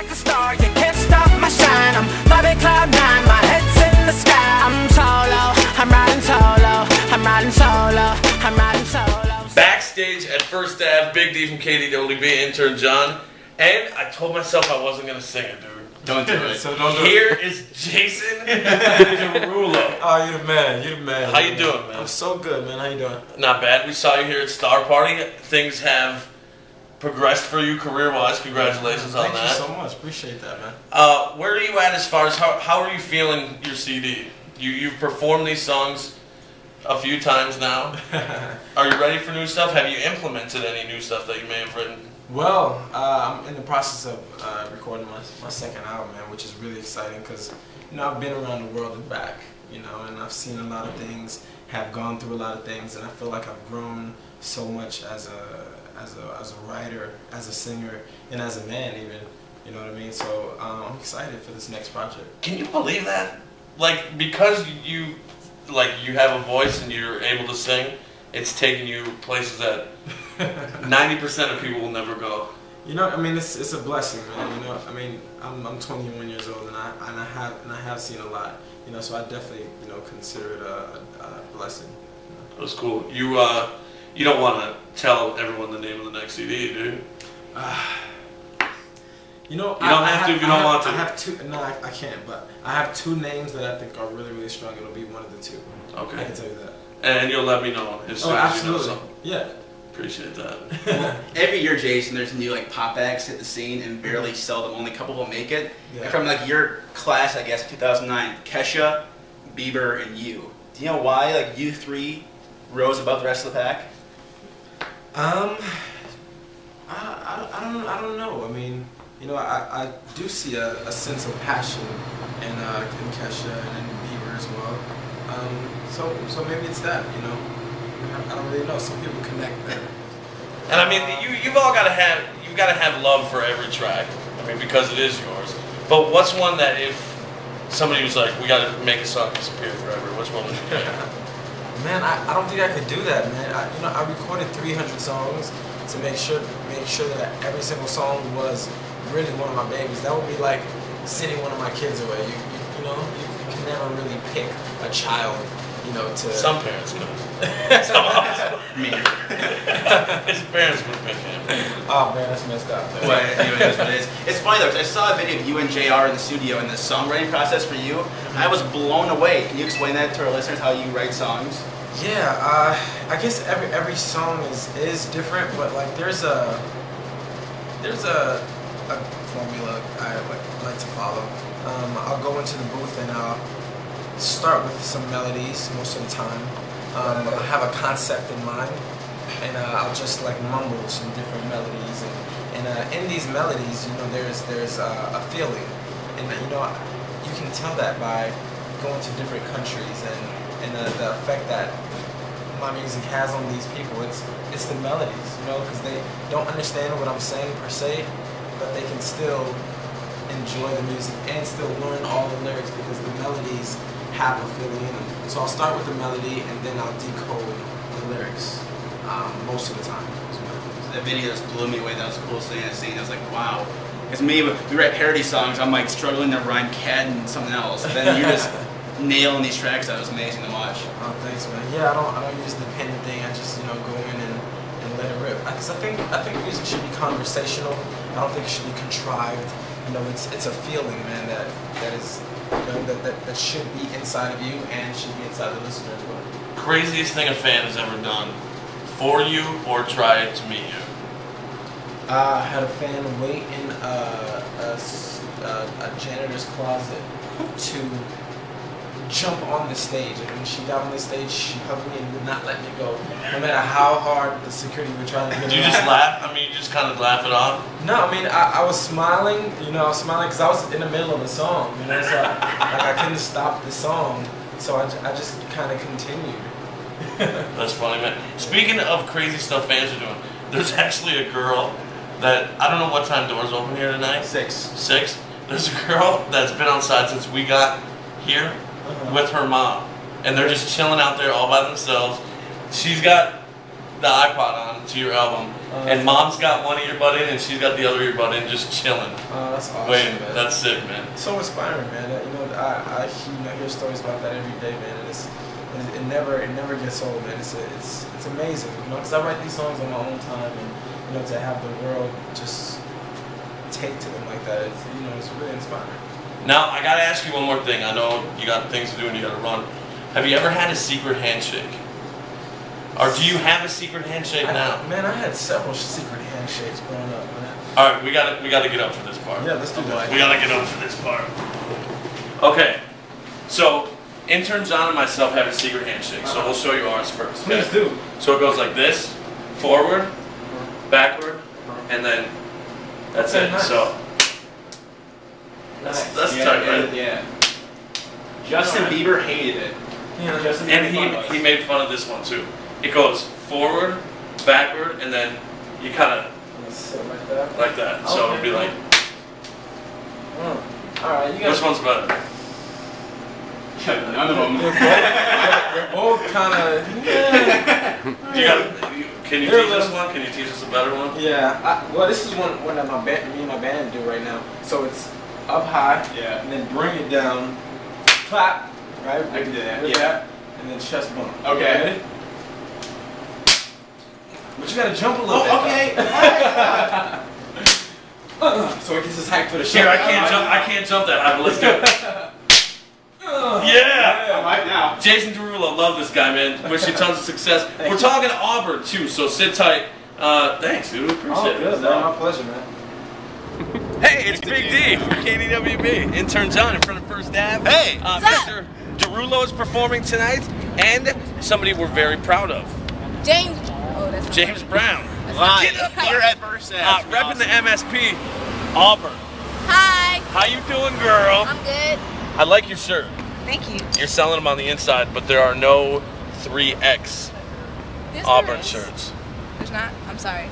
like a star, you can't stop my shine. I'm loving cloud nine, my head's in the sky. I'm solo, I'm riding solo, I'm riding solo, I'm riding solo. Backstage at First Ave, Big D from KDWB, intern John, and I told myself I wasn't gonna sing it, dude. Don't do it. So don't do Here is Jason Derulo. Oh, you're the man. You're the man. How you doing, man? I'm so good, man. How you doing? Not bad. We saw you here at Star Party. Things have progressed for you career-wise. Congratulations on that. Thank you so much. Appreciate that, man. Uh, where are you at as far as how, how are you feeling your CD? You you've performed these songs a few times now. Are you ready for new stuff? Have you implemented any new stuff that you may have written? Well, uh, I'm in the process of uh, recording my, my second album, man, which is really exciting because, you know, I've been around the world and back, you know, and I've seen a lot of things, have gone through a lot of things, and I feel like I've grown so much as a, as a, as a writer, as a singer, and as a man even, you know what I mean? So um, I'm excited for this next project. Can you believe that? Like because you like you have a voice and you're able to sing, it's taking you places that ninety percent of people will never go. You know, I mean, it's, it's a blessing, man. You know, I mean, I'm, I'm 21 years old, and I and I have and I have seen a lot. You know, so I definitely you know consider it a, a, blessing. That was cool. You uh, you don't want to tell everyone the name of the next CD, do you? You know, You don't have to if you I don't have, want to. I have two. No, I, I can't. But I have two names that I think are really, really strong. It'll be one of the two. Okay. I can tell you that. And you'll let me know as Oh, as you know absolutely. Yeah. Appreciate that. Every year, Jason, there's new like pop acts hit the scene, and barely seldom only a couple will make it. Yeah. And from like your class, I guess 2009, Kesha, Bieber, and you. Do you know why like you three rose above the rest of the pack? Um, I, I, I don't I don't know. I mean, you know, I, I do see a, a sense of passion in uh, in Kesha and in Bieber as well. Um, so so maybe it's that. You know, I, I don't really know. Some people connect there. And I mean, you you've all got to have you've got to have love for every track. I mean, because it is yours. But what's one that if somebody was like, we got to make a song disappear forever, which one would you pick? Man, I, I don't think I could do that, man. I, you know, I recorded 300 songs to make sure make sure that every single song was really one of my babies. That would be like sending one of my kids away. You, you, you know, you, you can never really pick a child, you know, to. Some parents could. Some of Me. his parents would pick him. Oh man, that's messed up. But anyway, it is what it is. It's funny though, 'cause I saw a video of you and JR in the studio in the songwriting process for you. I was blown away. Can you explain that to our listeners how you write songs? Yeah, uh, I guess every every song is is different, but like there's a there's a, a formula I like like to follow. Um, I'll go into the booth and I'll start with some melodies most of the time. Um, I have a concept in mind, and uh, I'll just like mumble some different melodies, and, and uh, in these melodies, you know, there's there's uh, a feeling, and you know, you can tell that by going to different countries and and uh, the effect that my music has on these people. It's it's the melodies, you know, because they don't understand what I'm saying per se, but they can still enjoy the music and still learn all the lyrics because the melodies have a feeling in them. So I'll start with the melody and then I'll decode the lyrics um, most of the time. That video just blew me away. That was the coolest thing I've seen. I was like, wow. Because me, we write parody songs, I'm like struggling to rhyme cat and something else. Then you're just nailing these tracks. That was amazing to watch. Oh, thanks, man. Yeah, I don't, I don't use the pen thing. I just, you know, go in and, and let it rip. Because I think, I think music should be conversational. I don't think it should be contrived. You know, it's, it's a feeling, man, that, that is, know, that, that, that should be inside of you and should be inside the listener as well. Craziest thing a fan has ever done for you or tried to meet you. Uh, I had a fan wait in a janitor's closet to jump on the stage. And when she got on the stage, she hugged me and would not let me go, no matter how hard the security were trying to get Do you just laugh? I mean, you just kind of laugh it off. No, I mean, I, I was smiling, you know, I was smiling because I was in the middle of the song, you know, so I, like, I couldn't stop the song, so I, I just kind of continued. That's funny, man. Speaking of crazy stuff fans are doing, there's actually a girl that I don't know what time doors open here tonight. Six. Six. There's a girl that's been outside since we got here. With her mom, and they're just chilling out there all by themselves. She's got the iPod on, to your album, oh, and Mom's got one earbud in and she's got the other earbud in, just chilling. Oh, that's awesome, Wait, man. that's sick, man. so inspiring, man. You know, I, I you know, hear stories about that every day, man. And it's it, it never it never gets old, man. It's a, it's it's amazing, you know, because I write these songs on my own time, and you know, to have the world just take to them like that, it's, you know, it's really inspiring. Now I gotta ask you one more thing. I know you got things to do and you gotta run. Have you ever had a secret handshake? Or do you have a secret handshake I- now? man, I had several secret handshakes growing up, man. All right, we gotta we gotta get up for this part. Yeah, let's do that. We gotta get up for this part. Okay, so intern John and myself have a secret handshake, so we'll show you ours first. okay? Please do. So it goes like this, forward, backward, and then that's Okay, it. nice. So that's that's yeah, tight, yeah, right? yeah. Justin Alright. Bieber hated it. Yeah. Justin And Bieber he he made fun of this one too. It goes forward, backward, and then you kind of I'm gonna sit like that. like that. So it'll be like, Mm. All right, you guys. which one's better? None of them. They're both, they're both kind of. Yeah. You got? you- Can you They're teach us one? Can you teach us a better one? Yeah. I, well, this is one one that my band, me and my band do right now. So it's up high, Yeah. and then bring it down, clap, right? I can do that, yeah. that, and then chest bump. Okay. Ready? But you gotta jump a little Oh, bit. okay. Uh, so it gets us hyped for the show. Here, I can't jump. I can't jump that high, but let's do it. Yeah. All right now. Jason Derulo, love this guy, man. Wish you tons of success. We're talking Auburn too, so sit tight. Uh, thanks, dude. Appreciate Oh, it. good, man. My pleasure, man. Hey, it's Big D from KDWB. Intern John in front of First Ave. Hey. uh, What's up? Mr. Derulo is performing tonight, and somebody we're very proud of, James. Oh, that's not James Brown. Live. Get up. Here at First Uh, Ave. repping the MSP, Auburn. Hi. How you doing, girl? I'm good. I like your shirt. Thank you. You're selling them on the inside, but there are no 3X This Auburn is- shirts. There's not. I'm sorry.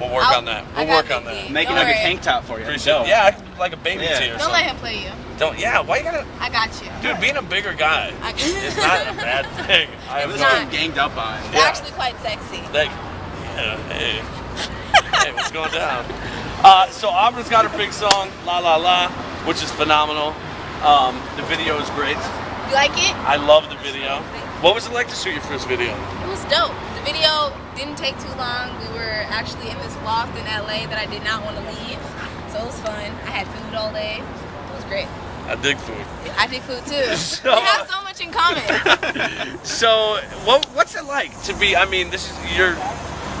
We'll work I'll- on that. We'll work on that. D. Making Don't like a worry. tank top for you. Appreciate it. Yeah, I could like a baby Yeah. tee or Don't something. let him play you. Don't. Yeah. Why you gotta? I got you. Dude, being a bigger guy I is not a bad thing. I have It was no. not. ganged up on. It's Yeah. actually quite sexy. Like, Yeah. Hey. hey, what's going down? Uh, so Auburn's got her big song "La La La," which is phenomenal. Um, the video is great. You like it? I love the video. What was it like to shoot your first video? It was dope. The video didn't take too long. We were actually in this loft in LA that I did not want to leave. So it was fun. I had food all day. It was great. I dig food. I dig food too. So- we have so much in common. So, what, what's it like to be? I mean, this is your.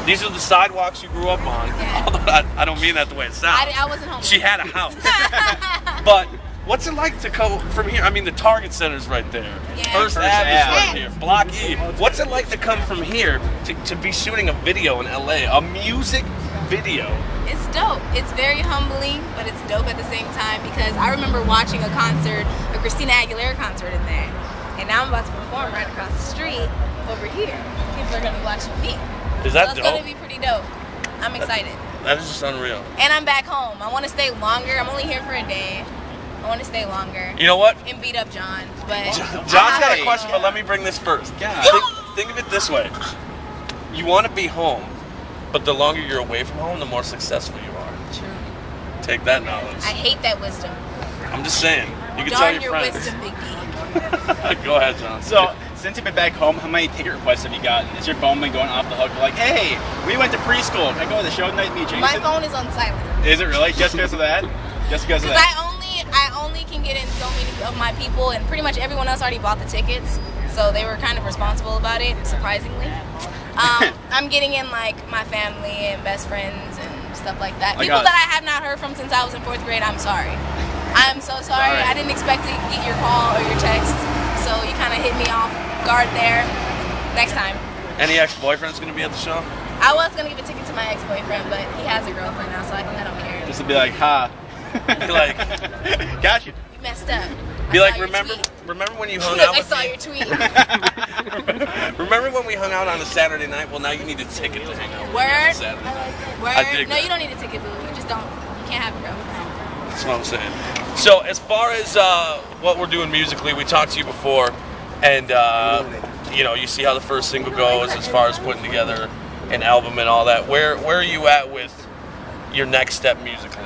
These are the sidewalks you grew up on. Yeah. Although I, I don't mean that the way it sounds. I, I wasn't home. She had a house. but what's it like to go from here? I mean, the Target Center's right there. Yeah. First First Ave is right here. Block E. What's it like to come from here to, to be shooting a video in LA? A music video. It's dope. It's very humbling, but it's dope at the same time because I remember watching a concert, a Christina Aguilera concert in there. And now I'm about to perform right across the street over here. People are gonna be watching me. Is So that it's dope? gonna be pretty dope. I'm excited. That is just unreal. And I'm back home. I wanna stay longer. I'm only here for a day. I wanna stay longer. You know what? And beat up John. But John's got a question, but let me bring this first. Yeah. Think, think of it this way: you want to be home, but the longer you're away from home, the more successful you are. True. Take that knowledge. I hate that wisdom. I'm just saying. You can tell Darn your your friends. wisdom, Big D. Go ahead, John. So, since you've been back home, how many ticket requests have you gotten? Is your phone been going off the hook? Like, hey, we went to preschool. Can I go to the show tonight meet Jason? My phone is on silent. Is it really? Just because of that? Just because of Because that? I only I only can get in so many of my people, and pretty much everyone else already bought the tickets, so they were kind of responsible about it, surprisingly. Um, I'm getting in like my family and best friends and stuff like that. People us. that I have not heard from since I was in fourth grade. I'm sorry. I'm so sorry. Sorry. I didn't expect to get your call or your text, so you kind of hit me off guard there. Next time. Any ex-boyfriends going to be at the show? I was gonna give a ticket to my ex-boyfriend, but he has a girlfriend now, so I, I don't care. Just to be like, ha. Be like, got you. You messed up. be I like, remember, remember when you hung Look, out I saw me? your tweet. remember when we hung out on a Saturday night? Well, now you need a ticket to hang out with me on a Word. Saturday. Word. I dig no, that. you don't need a ticket, boo. You just don't. You can't have it, bro. That's what I'm saying. So, as far as uh, what we're doing musically, we talked to you before, and uh, you know, you see how the first single goes as far as putting together an album and all that. Where where are you at with your next step musically?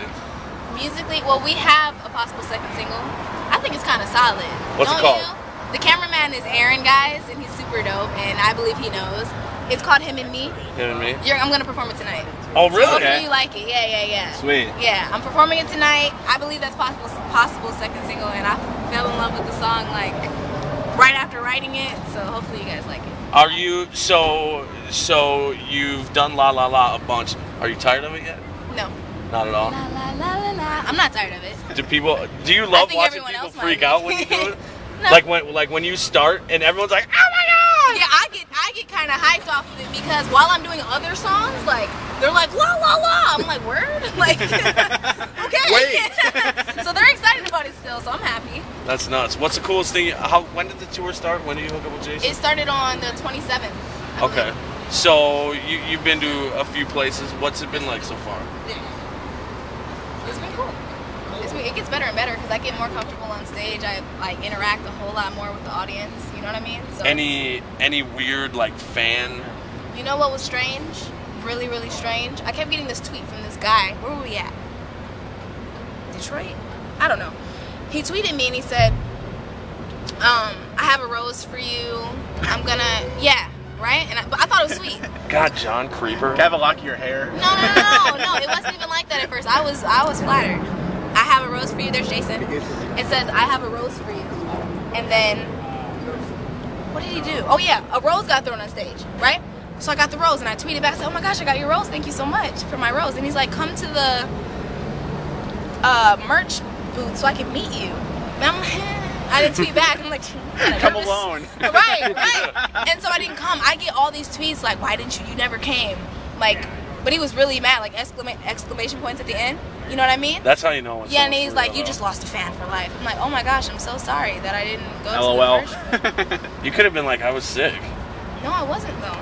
Musically, well, we have a possible second single. I think it's kind of solid. What's it Don't called? You? The cameraman is Aaron, guys, and he's super dope, and I believe he knows. It's called Him and Me. Him and me. You're, I'm gonna perform it tonight. Oh really? Hopefully Okay. you like it. Yeah, yeah, yeah. Sweet. Yeah, I'm performing it tonight. I believe that's possible possible second single, and I fell in love with the song like right after writing it. So hopefully you guys like it. Are you so so you've done La La La a bunch. Are you tired of it yet? No. Not at all. La la la. I'm not tired of it. Do people do you love watching people freak out when you do it? No. Like when like when you start and everyone's like, "Oh my god!" Yeah, I get I get kind of hyped off of it because while I'm doing other songs, like they're like la la la. I'm like word, like okay. Wait. so they're excited about it still, so I'm happy. That's nuts. What's the coolest thing? How when did the tour start? When did you hook up with Jason? It started on the 27th. I Okay. So you you've been to a few places. What's it been like so far? believe. It's been cool. It's been, it gets better and better because I get more comfortable on stage. I like interact a whole lot more with the audience. You know what I mean? So Any any weird like fan? You know what was strange? Really, really strange. I kept getting this tweet from this guy. Where were we at? Detroit? I don't know. He tweeted me and he said, um, I have a rose for you. I'm gonna, yeah, right? And I, but I thought it was sweet. God, John Creeper. Can I have a lock of your hair? No, no, no, no, no. It wasn't even like that at first. I was, I was flattered. I have a rose for you. There's Jason. It says, I have a rose for you. And then, what did he do? Oh yeah, a rose got thrown on stage, right? So I got the rose and I tweeted back, I said, oh my gosh, I got your rose. Thank you so much for my rose. And he's like, come to the uh, merch booth so I can meet you. And I'm like, I didn't tweet back. I'm like, "I'm Come nervous." alone. right, right. And so I didn't come. I get all these tweets like, why didn't you? You never came. Like, but he was really mad, like exclama- exclamation points at the end. You know what I mean? That's how you know Yeah, and he's like, you just lost a fan for life. I'm like, oh my gosh, I'm so sorry that I didn't go LOL. to the merch. You could have been like, I was sick. No, I wasn't though.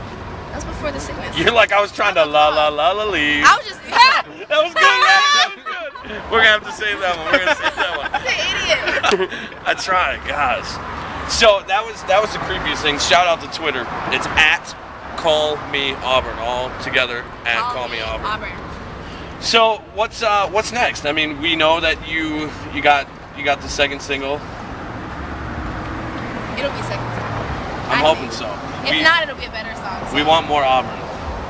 That was before the sickness. You're like, I was trying to la la la la leave. I was just, yeah. That was good. That was good. We're gonna have to save that one. We're gonna save that one. the idiot. I tried, guys. So that was that was the creepiest thing. Shout out to Twitter. It's at Call Me Auburn, all together at Call, Me Auburn. Auburn. So what's uh what's next? I mean, we know that you you got you got the second single. It'll be second. single. I'm I hoping think. so. If we, not, it'll be a better song. we want more Auburn.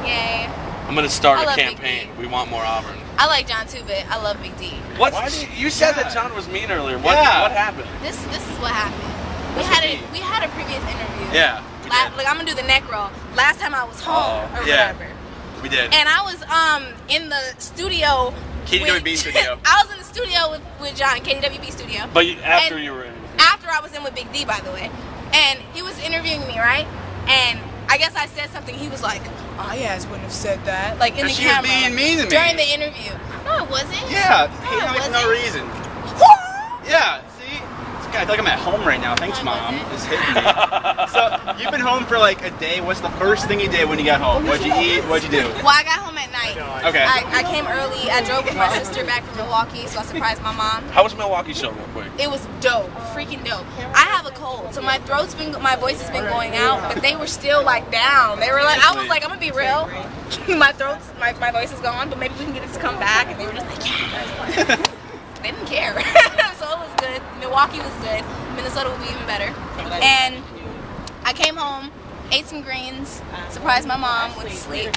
Yay. I'm gonna start I a campaign. We want more Auburn. I like John too, but I love Big D. What you- you said yeah. that John was mean earlier. What Yeah. what happened? This this is what happened. We What's had a beat? we had a previous interview. Yeah. We La- did. like I'm gonna do the neck roll. Last time I was home Oh, or yeah. whatever. We did. And I was um in the studio. KDWB with- studio. I was in the studio with, with John, KDWB studio. But you, after And- you were in. after I was in with Big D, by the way. And he was interviewing me, right? And I guess I said something. He was like, "Oh, yeah, I wouldn't have said that." Like in But the she was camera being mean to me. during the interview. No, it wasn't. yeah, No, hating it on me for no reason. Yeah, see? This guy, I feel like I'm at home right now. Thanks, Mom. wasn't. It's hitting me. so, you've been home for like a day. What's the first thing you did when you got home? What'd you eat? What'd you do? Well, I got home at night. Okay. I, I came early. I drove with my sister back from Milwaukee, so I surprised my mom. How was Milwaukee show, real quick? It was dope, freaking dope. I have a cold, so my throat's been, my voice has been going out, but they were still like down. They were like, I was like, I'm gonna be real. my throat's, my, my voice is gone, but maybe we can get it to come back. And they were just like, yeah. they didn't care. Milwaukee was good. Minnesota will be even better. And I came home, ate some greens, surprised my mom with sleep,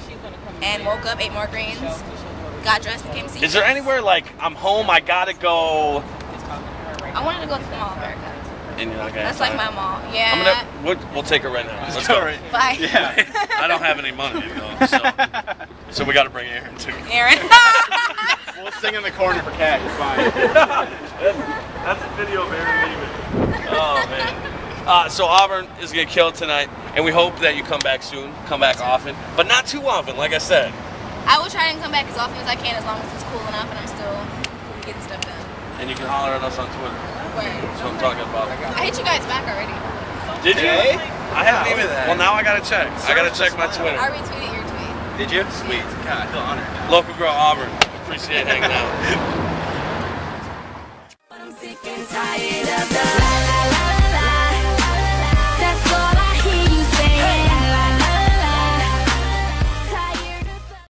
and woke up, ate more greens, got dressed, and came to see Is there anywhere like I'm home? I gotta go. I wanted to go to the Mall of America. And you're not. That's like my mall. Yeah. I'm gonna. We'll, we'll take her right now. Let's go. right. Bye. Yeah. I don't have any money, you know, so, so we got to bring Aaron too. Aaron. we'll sing in the corner for cat. It's fine. That's a video of Aaron leaving. Oh man. Uh, so Auburn is gonna kill tonight, and we hope that you come back soon, come back often, but not too often. Like I said, I will try and come back as often as I can as long as it's cool enough and I'm still getting stuff done. and you can holler at us on Twitter. Word. That's what I'm talking about. I hit you guys back already. Did you? Today? I haven't Yeah, even. Well, now I gotta check. I gotta check my Twitter. I retweeted your tweet. Did you? Sweet. God, I feel honored. Local girl Auburn. Appreciate hanging out.